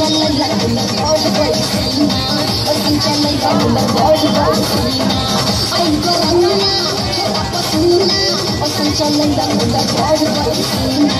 channel like the all the boys the all I'm going now, shut up, I'm gonna channel like the all